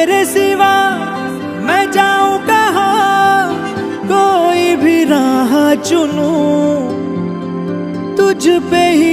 तेरे सिवा मैं जाऊँ कहा? कोई भी राह चुनूं तुझ पे ही